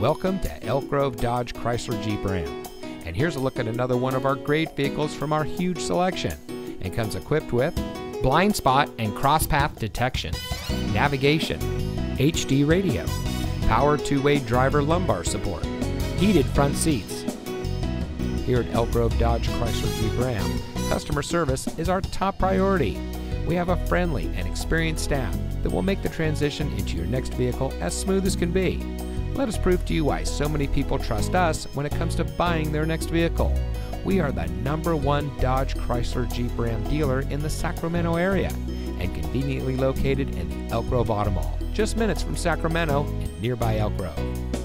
Welcome to Elk Grove Dodge Chrysler Jeep Ram. And here's a look at another one of our great vehicles from our huge selection. And comes equipped with blind spot and cross path detection, navigation, HD radio, power two-way driver lumbar support, heated front seats. Here at Elk Grove Dodge Chrysler Jeep Ram, customer service is our top priority. We have a friendly and experienced staff that will make the transition into your next vehicle as smooth as can be. Let us prove to you why so many people trust us when it comes to buying their next vehicle. We are the number one Dodge Chrysler Jeep Ram dealer in the Sacramento area and conveniently located in the Elk Grove Auto Mall, just minutes from Sacramento and nearby Elk Grove.